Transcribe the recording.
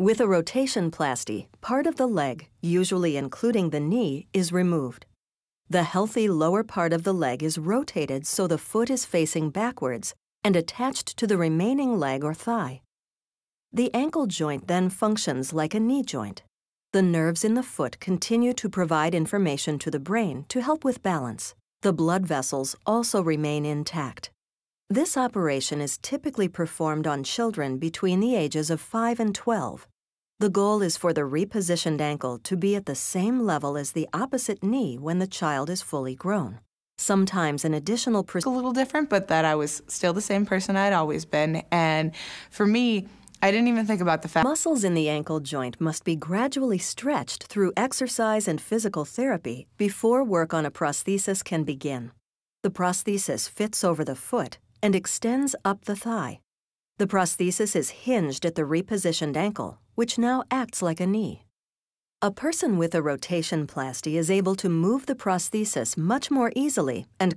With a rotationplasty, part of the leg, usually including the knee, is removed. The healthy lower part of the leg is rotated so the foot is facing backwards and attached to the remaining leg or thigh. The ankle joint then functions like a knee joint. The nerves in the foot continue to provide information to the brain to help with balance. The blood vessels also remain intact. This operation is typically performed on children between the ages of 5 and 12. The goal is for the repositioned ankle to be at the same level as the opposite knee when the child is fully grown. Sometimes an additional a little different, but that I was still the same person I'd always been. And for me, I didn't even think about the fact. Muscles in the ankle joint must be gradually stretched through exercise and physical therapy before work on a prosthesis can begin. The prosthesis fits over the foot and extends up the thigh. The prosthesis is hinged at the repositioned ankle, which now acts like a knee. A person with a rotationplasty is able to move the prosthesis much more easily and